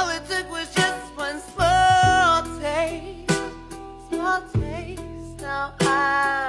All it took was just one small taste, small taste. Now I.